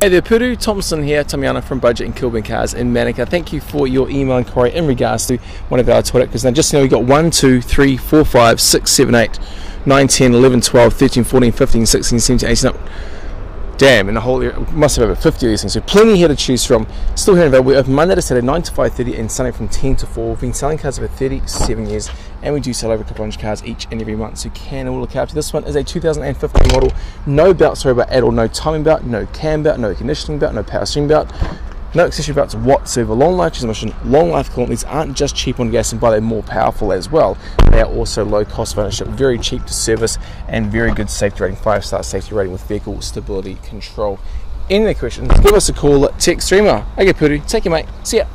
Hey there, Puru Thompson here, Tamiana from Budget and Kilburn Cars in Manukau. Thank you for your email inquiry in regards to one of our Toyotas. Now, just now we've got 1, 2, 3, 4, 5, 6, 7, 8, 9, 10, 11, 12, 13, 14, 15, 16, 17, 18. Damn, in the whole area, must have over 50 of these things. So, plenty here to choose from. Still here in Vail. We're open Monday to Saturday, 9 to 5.30 and Sunday from 10 to 4. We've been selling cars for 37 years and we do sell over a couple hundred cars each and every month. So, can all look after. This one is a 2015 model. No belt sorry about at all. No timing belt, no cam belt, no conditioning belt, no power steering belt. No accessory belts whatsoever. Long life transmission, long life. These aren't just cheap on gas and buy, they're more powerful as well. They are also low cost of ownership, very cheap to service, and very good safety rating, five star safety rating with vehicle stability control. Any questions, give us a call at Tech Streamer. Okay, Puru, take care, mate. See ya.